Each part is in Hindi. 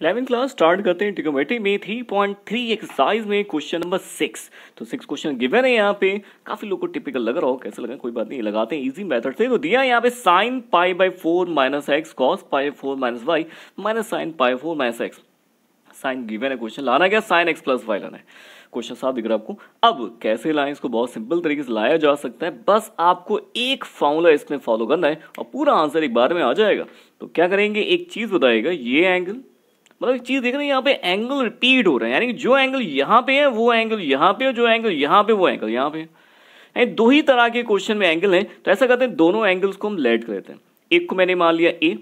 इलेवन क्लास स्टार्ट करते हैं ट्रिकोमेट्री में 3.3 एक्सरसाइज में क्वेश्चन नंबर सिक्स तो सिक्स क्वेश्चन गिवन है यहाँ पे। काफ़ी लोग को टिपिकल लग रहा हो कैसे लगा? कोई बात नहीं, लगाते हैं इजी मेथड से। तो दिया यहाँ पे sine pi by four minus x cos pi four minus y minus sine pi four minus x sine given है क्वेश्चन लाना क्या? साइन एक्स प्लस वाई लाना है। क्वेश्चन साफ़ दिख रहा है आपको। अब कैसे लाएँ इसको? बहुत सिंपल तरीके से लाया जा सकता है। बस आपको एक फॉर्मूला इसमें फॉलो करना है और पूरा आंसर एक बार में आ जाएगा। तो क्या करेंगे? एक चीज़ बताएगा ये एंगल मतलब एक चीज़ देख रहे हैं, यहाँ पे एंगल रिपीट हो रहा है। यानी कि जो एंगल यहाँ पे है, वो एंगल यहाँ पे है, जो एंगल यहाँ पे, वो एंगल यहाँ पे है। दो ही तरह के क्वेश्चन में एंगल है तो ऐसा करते हैं, दोनों एंगल्स को हम लेट कर देते हैं। एक को मैंने मान लिया ए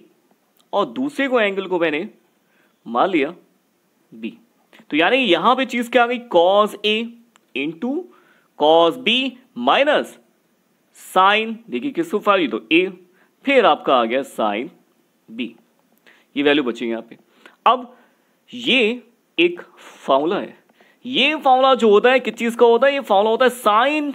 और दूसरे को एंगल को मैंने मान लिया बी तो यानी यहाँ पे चीज़ क्या आ गई? Cos A into cos B minus sine देखिए किसको फ़ाइल तो ए फिर आपका आ गया साइन बी ये वैल्यू बची यहाँ पे। अब ये एक फॉर्मूला है। ये फॉर्मूला जो होता है, किस चीज़ का होता है? ये फॉर्मूला होता है साइन।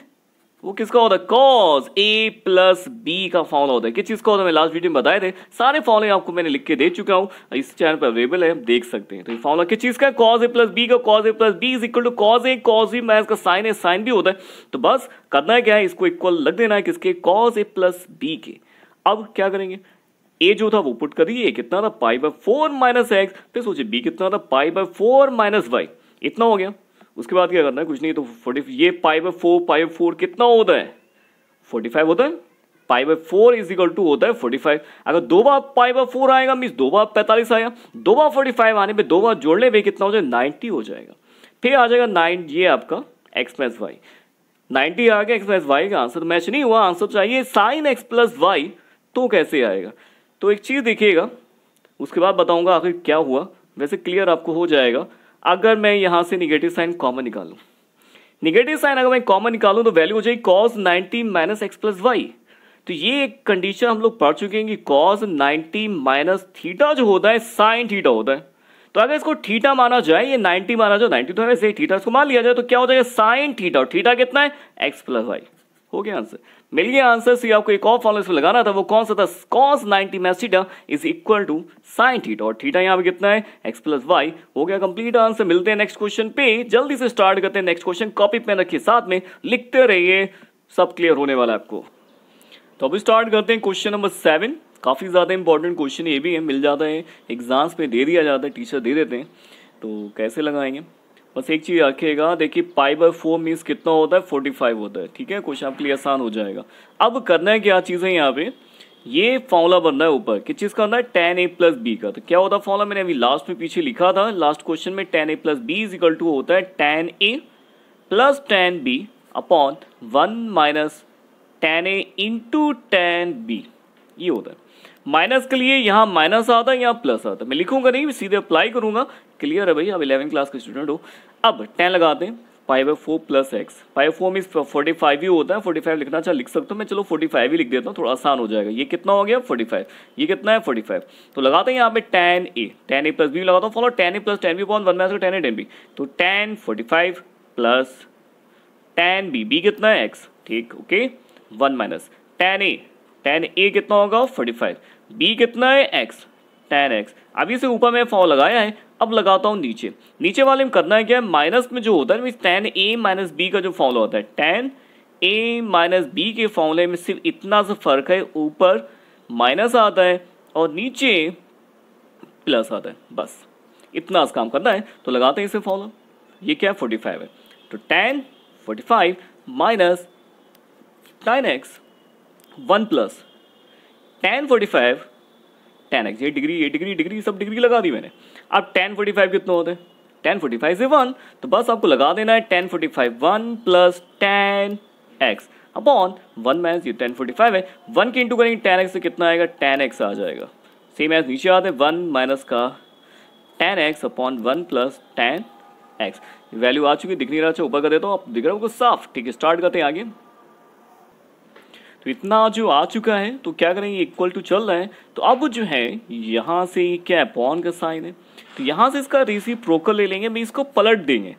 वो किसका होता है? कॉस ए प्लस बी का फॉर्मूला होता है। किस चीज़ का होता है? लास्ट वीडियो में बताए थे। सारे फॉर्मूले आपको मैंने लिख के दे चुका हूँ। इस चैनल पर अवेलेबल है देख सकते हैं। तो ये फॉर्मूला किस चीज़ का कॉस ए प्लस बी का cos A plus B is equal to cos A cos B मैं इसका साइन ए साइन भी होता है। तो बस, करना है क्या है? इसको इक्वल लग देना है किसके? कॉस ए प्लस बी के। अब क्या करेंगे? ए जो था वो पुट करिए कितना था? Pi by four minus x फिर सोचिए बी कितना था? Pi by four minus y इतना हो गया। उसके बाद क्या करना है? कुछ नहीं तो फोर्टी ये pi by four pi by four कितना होता है? फोर्टी फाइव होता है। Pi by four is equal to होता है फोर्टी फाइव अगर दो बार पाई बाय फोर आएगा मीन दो बार पैंतालीस आएगा दो बार फोर्टी फाइव आने पे दो बार जोड़ने पे कितना हो जाएगा नाइनटी हो जाएगा। फिर आ जाएगा नाइन ये आपका एक्स प्लस वाई नाइनटी आ गया एक्स प्लस वाई का आंसर मैच नहीं हुआ। आंसर चाहिए साइन एक्स प्लस वाई तो कैसे आएगा? तो एक चीज़ देखिएगा, उसके बाद बताऊँगा आखिर क्या हुआ। वैसे क्लियर आपको हो जाएगा, अगर मैं यहाँ से निगेटिव साइन कॉमन निकालू। निगेटिव साइन अगर मैं कॉमन निकालू तो वैल्यू हो जाएगी cos ninety minus x plus y तो ये एक कंडीशन हम लोग पढ़ चुके हैं कि कॉस नाइनटी माइनस थीटा जो होता है साइन थीटा होता है। तो अगर इसको थीटा माना जाए, ये 90 माना जाए 90 तो है थीटा इसको मान लिया जाए तो क्या हो जाएगा साइन थीटा और थीटा कितना है? एक्स प्लस वाई हो गया आंसर मिल गया आंसर सी आपको एक और फॉर्मूला इसमें लगाना था, वो कौन सा था? Cos 90 minus theta is equal to sine theta और थीटा यहाँ पे कितना है? एक्स प्लस वाई हो गया कंप्लीट आंसर मिलते हैं नेक्स्ट क्वेश्चन पे. जल्दी से स्टार्ट करते हैं नेक्स्ट क्वेश्चन कॉपी पेन रखिए साथ में, लिखते रहिए, सब क्लियर होने वाला है आपको. तो अभी स्टार्ट करते हैं क्वेश्चन नंबर सेवन काफ़ी ज़्यादा इंपॉर्टेंट क्वेश्चन ये भी है, मिल जाता है एग्ज़ाम्स पे दे दिया जाता है टीचर दे देते हैं. तो कैसे लगाएँगे? बस एक चीज़ रखिएगा, देखिए, पाई बाय फोर मीन्स कितना होता है? फोर्टी फाइव होता है, ठीक है? क्वेश्चन आपके लिए आसान हो जाएगा। अब करना है क्या चीज़ें यहाँ पे? ये फॉर्मूला बनना है ऊपर किस चीज़ का बनना है टेन ए प्लस बी का। तो क्या होता है फॉर्मूला मैंने अभी लास्ट में पीछे लिखा था। लास्ट क्वेश्चन में tan A plus B is equal to होता है tan A plus tan B upon one minus tan A into tan B ये होता है। माइनस के लिए यहाँ माइनस आता है, यहाँ प्लस आता है। मैं लिखूँगा नहीं, मैं सीधे अप्लाई करूँगा। क्लियर है भाई अब इलेवन क्लास के स्टूडेंट हो। अब टेन लगाते हैं five by four plus x five four mean forty five ही होता है फोर्टी फाइव लिखना चाहे लिख सकते हो मैं, चलो फोर्टी फाइव ही लिख देता हूँ, थोड़ा आसान हो जाएगा। ये कितना हो गया? फोर्टी फाइव ये कितना है? फोर्टी फाइव तो लगाते हैं यहाँ पे tan A tan A plus B लगाता हूँ follow tan A plus tan B upon one math tan A tan B तो tan forty five plus tan B B कितना है? एक्स ठीक okay one minus tan A tan A कितना होगा? फोर्टी फाइव बी कितना है? एक्स टेन एक्स अभी से ऊपर में फॉल लगाया है अब लगाता हूँ नीचे। नीचे वाले में करना है क्या माइनस में जो होता है mean tan A minus B का जो फॉर्मूला होता है टेन ए माइनस बी के फॉर्मूले में सिर्फ़ इतना सा फ़र्क है, ऊपर माइनस आता है और नीचे प्लस आता है, बस। इतना सा काम करना है तो लगाते हैं इसे फॉर्मूला ये क्या है? फोर्टी फाइव है। तो tan forty five minus tan x one plus tan forty five tan x ये डिग्री ये डिग्री डिग्री, सब डिग्री लगा दी मैंने। अब टेन फोर्टी फाइव कितना होता है? टेन फोर्टी फाइव से वन तो बस आपको लगा देना है tan forty five one plus tan x. Upon one minus, ये टेन फोर्टी फाइव है, वन के इंटू करेंगे टेन एक्स से कितना आएगा? टेन एक्स आ जाएगा। सेम एज नीचे आते हैं, वन माइनस का tan x upon one plus tan x. Value आ चुकी दिख नहीं रहा ऊपर कर देता हूँ, आप दिख रहा हो साफ़, ठीक है स्टार्ट करते हैं आगे। तो इतना जो आ चुका है तो क्या करेंगे इक्वल टू चल रहा है। तो अब जो है, यहाँ से क्या पॉन का साइन है। तो यहाँ से इसका प्रोकर ले लेंगे मैं इसको पलट देंगे।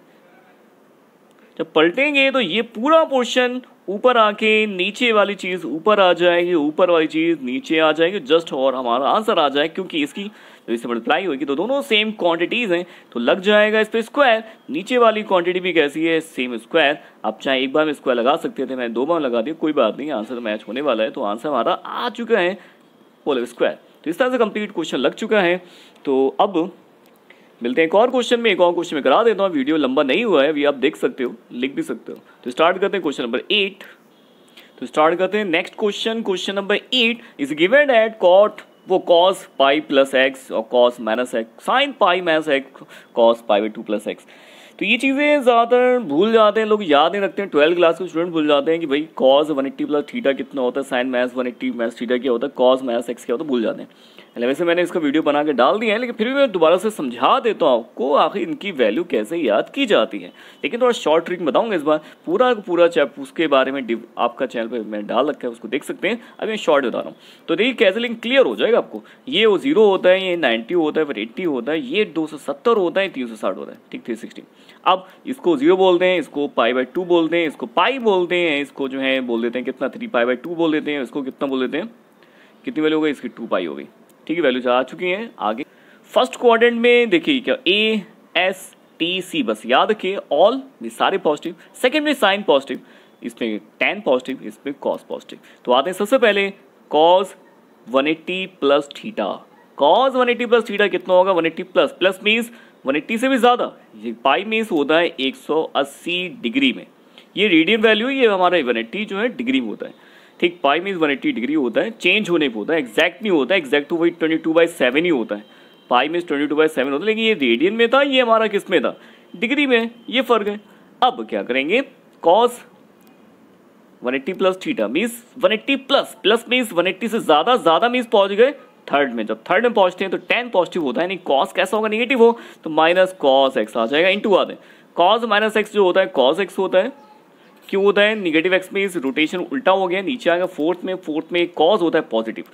जब पलटेंगे तो ये पूरा पोर्शन ऊपर आके नीचे वाली चीज़ ऊपर आ जाएगी, ऊपर वाली चीज़ नीचे आ जाएगी जस्ट और हमारा आंसर आ जाए, क्योंकि इसकी जब इससे मल्टीप्लाई होगी तो दोनों सेम क्वांटिटीज हैं तो लग जाएगा इस पर स्क्वायर नीचे वाली क्वांटिटी भी कैसी है सेम स्क्वायर आप चाहे एक बार में स्क्वायर लगा सकते थे मैं दो बार लगा दिया, कोई बात नहीं आंसर मैच होने वाला है तो आंसर हमारा आ चुका है पोलर स्क्वायर तो इस तरह से कंप्लीट क्वेश्चन लग चुका है तो अब मिलते हैं एक और क्वेश्चन में, एक और क्वेश्चन में। करा देता हूँ वीडियो लंबा नहीं हुआ है, अभी आप देख सकते हो, लिख भी सकते हो। तो स्टार्ट करते हैं क्वेश्चन नंबर एट तो स्टार्ट करते हैं next question question number eight is given eight cot वो कॉस पाई प्लस एक्स और cos minus x sine pi minus x cos pi by two plus x तो ये चीज़ें ज़्यादातर भूल जाते हैं, लोग याद नहीं रखते हैं ट्वेल्थ क्लास के स्टूडेंट भूल जाते हैं कि भाई cos one eighty plus theta कितना होता है sine maths one eighty maths theta क्या होता है कॉस मैथ्स एक्स क्या होता है, भूल जाते हैं। वैसे मैंने इसका वीडियो बना के डाल दिया है, लेकिन फिर भी मैं दोबारा से समझा देता हूँ आपको आखिर इनकी वैल्यू कैसे याद की जाती है। लेकिन थोड़ा शॉर्ट ट्रिक बताऊँगा इस बार। पूरा पूरा चैप उसके बारे में आपका चैनल पर मैंने डाल रखा है, उसको देख सकते हैं। अभी मैं शॉर्ट बता रहा हूँ। तो देखिए, कैसे लिंक क्लियर हो जाएगा आपको? ये वो ज़ीरो होता है, ये नाइन्टी होता है, फिर एट्टी होता है, ये दो सौ सत्तर होता है, तीन सौ साठ होता है। ठीक थ्री सिक्सटी अब इसको ज़ीरो बोलते हैं, इसको पाई बाई टू बोलते हैं, इसको पाई बोलते हैं, इसको जो है बोल देते हैं कितना? थ्री पाई बाई टू बोल देते हैं, इसको कितना बोल देते हैं? कितनी वैल्यू हो गई? इसकी टू पाई हो गई। ठीक है वैल्यूज़ आ चुकी हैं, आगे। फ़र्स्ट क्वाड्रेंट में देखिए क्या ए एस टी सी बस याद रखिए ऑल ये सारे पॉजिटिव सेकेंड में साइन पॉजिटिव इसमें टेन पॉजिटिव इसमें कॉस पॉजिटिव तो आते हैं सबसे पहले cos 180 plus theta cos 180 plus theta कितना होगा? 180 प्लस प्लस मीन्स 180 से भी ज़्यादा, ये पाई मीन्स होता है 180 डिग्री में। ये रेडियन वैल्यू ये हमारा 180 जो है, डिग्री में होता है। ठीक पाई मीन वन एट्टी डिग्री होता है चेंज होने पर होता है एग्जैक्ट नहीं होता है एग्जैक्ट तो वही ट्वेंटी टू बाई सेवन ही होता है। पाई mean twenty two by seven होता है, लेकिन ये रेडियन में था, ये हमारा किसमें था? डिग्री में, ये फ़र्क है। अब क्या करेंगे? Cos 180 plus theta means 180 plus plus means 180 से ज़्यादा ज़्यादा मीन्स पहुँच गए थर्ड में। जब थर्ड में पहुँचते हैं तो टेन पॉजिटिव होता है कॉस कैसा होगा निगेटिव हो तो माइनस कॉस एक्स आ जाएगा इंटू आ कॉस माइनस एक्स जो होता है कॉस एक्स होता है। क्यों होता है? निगेटिव एक्स में रोटेशन उल्टा हो गया, नीचे आएगा फोर्थ में फोर्थ में कॉज होता है पॉजिटिव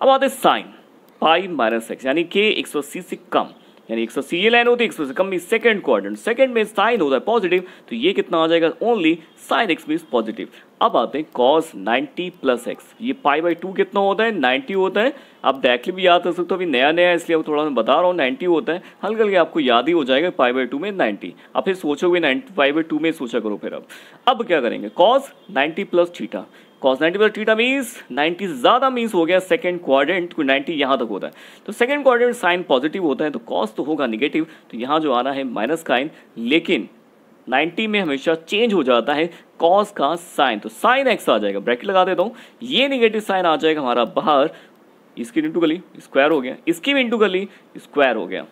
अब आते साइन पाई माइनस एक्स यानी कि एक से कम. यानी एक सौ सी लाइन होती है, एक सौ से कम भी सेकंड क्वाड्रेंट सेकंड में साइन होता है पॉजिटिव तो ये कितना आ जाएगा? Only sine x mean positive अब आते हैं कॉस 90 प्लस एक्स ये पाई बाई टू कितना होता है? 90 होता है। आप डायरेक्टली भी याद कर सकते हो, अभी नया नया इसलिए अब थोड़ा मैं बता रहा हूँ 90 होता है। हल्का हल्के आपको याद ही हो जाएगा पाई बाई टू में 90 अब फिर सोचोगे 90 पाई बाई टू में सोचा करो फिर अब। अब क्या करेंगे? Cos 90 plus theta cos 90 plus theta means 90 ज़्यादा मीन्स हो गया सेकंड क्वाड्रेंट को 90 यहाँ तक होता है। तो सेकंड क्वाड्रेंट साइन पॉजिटिव होता है तो कॉस तो होगा निगेटिव तो यहाँ जो आना है माइनस काइन लेकिन 90 में हमेशा चेंज हो जाता है कॉस का साइन तो साइन एक्स आ जाएगा। ब्रैकेट लगा देता हूँ। ये निगेटिव साइन आ जाएगा हमारा बाहर। इसकी इंटू कर ली स्क्वायर हो गया। इसकी भी इंटू कर ली स्क्वायर हो गया।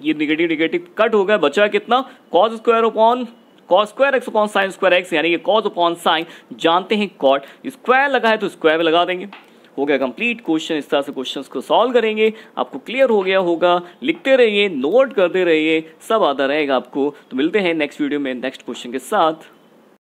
ये निगेटिव निगेटिव कट हो गया। बचा कितना? Cos square upon cos square x upon sine square x यानी कि कॉस अपॉन साइन जानते हैं कॉट स्क्वायर लगा है तो स्क्वायर लगा देंगे। हो गया कंप्लीट क्वेश्चन इस तरह से क्वेश्चन को सॉल्व करेंगे। आपको क्लियर हो गया होगा, लिखते रहिए नोट करते रहिए, सब आता रहेगा आपको। तो मिलते हैं नेक्स्ट वीडियो में नेक्स्ट क्वेश्चन के साथ।